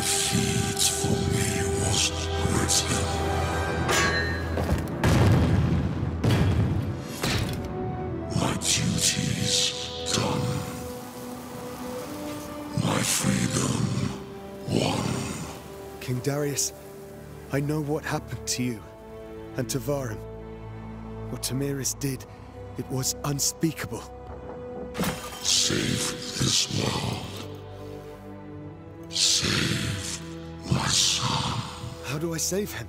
feeds for me was written. My duties done. My freedom won. King Darius, I know what happened to you and to Vahram. What Tomyris did, it was unspeakable. Save this world. How do I save him?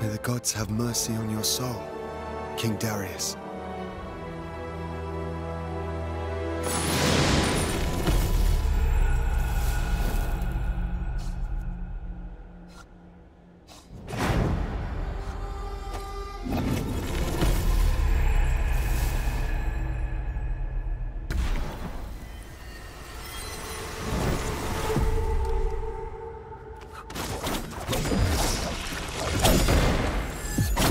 May the gods have mercy on your soul, King Darius.